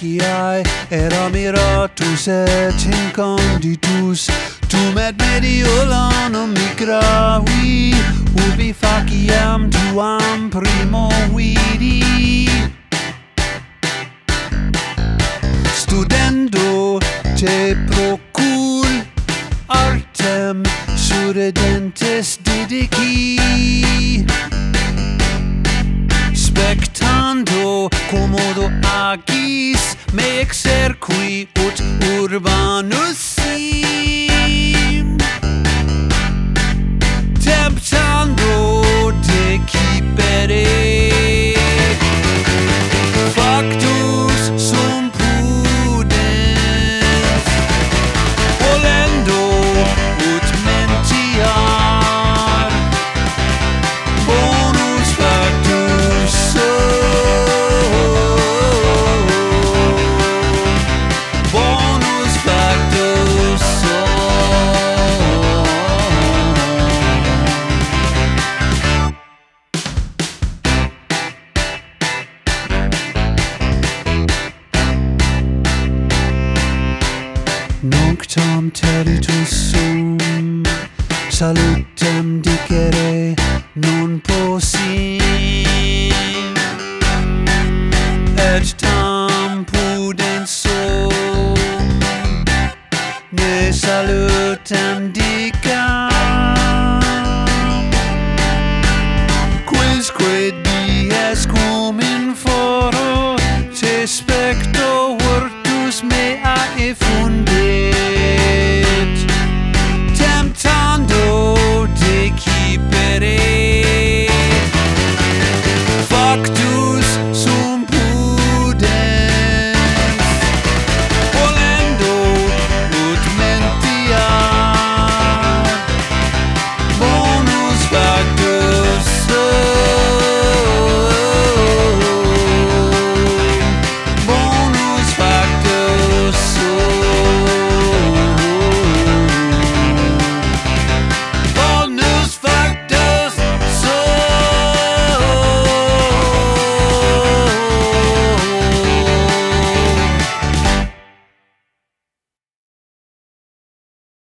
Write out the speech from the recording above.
chi hai Era miratus et inconditus. Tu med mediolano migravi Ubi faciam tuam primo vidi. Studendo te procul artem Surredentes didici Spectacular devant nous tom teddy too salutem dicere non possim. Et tam pudensum ne salutem dicam